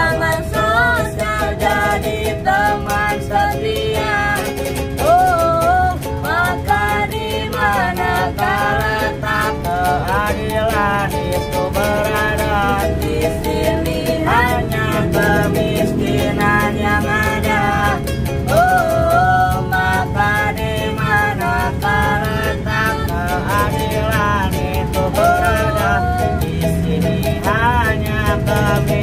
jangan sosial jadi teman setia. Oh maka di mana letak keadilan itu berada? Di sini hanya kemiskinan yang ada. Oh maka di mana letak keadilan itu berada? Di sini hanya kemiskinan